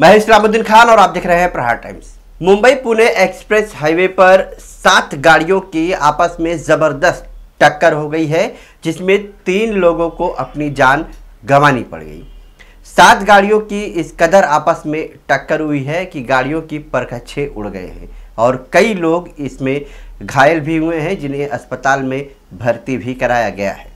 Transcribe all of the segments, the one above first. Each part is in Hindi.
मैं इस्लामुद्दीन खान और आप देख रहे हैं Prahar Times. Mumbai Pune express highway पर सात गाड़ियों की आपस में ज़बरदस्त टक्कर हो गई है, जिसमें तीन लोगों को अपनी जान गंवानी पड़ गई। सात गाड़ियों की इस कदर आपस में टक्कर हुई है कि गाड़ियों की परखच्छे उड़ गए हैं और कई लोग इसमें घायल भी हुए हैं, जिन्हें अस्पताल में भर्ती भी कराया गया है।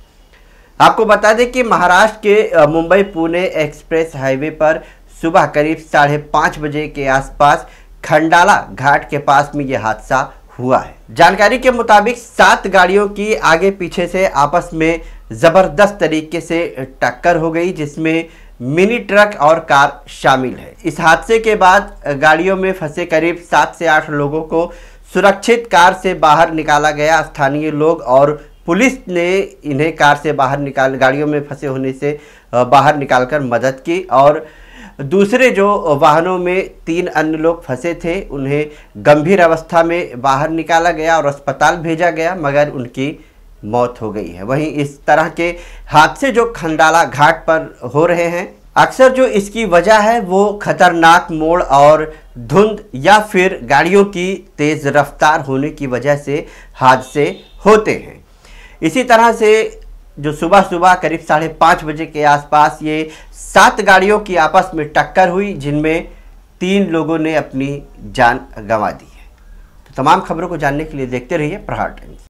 आपको बता दें कि महाराष्ट्र के मुंबई पुणे एक्सप्रेस हाईवे पर सुबह करीब साढ़े पाँच बजे के आसपास खंडाला घाट के पास में यह हादसा हुआ है। जानकारी के मुताबिक सात गाड़ियों की आगे पीछे से आपस में ज़बरदस्त तरीके से टक्कर हो गई, जिसमें मिनी ट्रक और कार शामिल है। इस हादसे के बाद गाड़ियों में फंसे करीब सात से आठ लोगों को सुरक्षित कार से बाहर निकाला गया। स्थानीय लोग और पुलिस ने इन्हें कार से बाहर निकाल, गाड़ियों में फंसे होने से बाहर निकालकर मदद की और दूसरे जो वाहनों में तीन अन्य लोग फंसे थे, उन्हें गंभीर अवस्था में बाहर निकाला गया और अस्पताल भेजा गया, मगर उनकी मौत हो गई है। वहीं इस तरह के हादसे जो खंडाला घाट पर हो रहे हैं, अक्सर जो इसकी वजह है, वो खतरनाक मोड़ और धुंध या फिर गाड़ियों की तेज़ रफ्तार होने की वजह से हादसे होते हैं। इसी तरह से जो सुबह सुबह करीब साढ़े पाँच बजे के आसपास ये सात गाड़ियों की आपस में टक्कर हुई, जिनमें तीन लोगों ने अपनी जान गंवा दी है। तो तमाम खबरों को जानने के लिए देखते रहिए प्रहार टाइम्स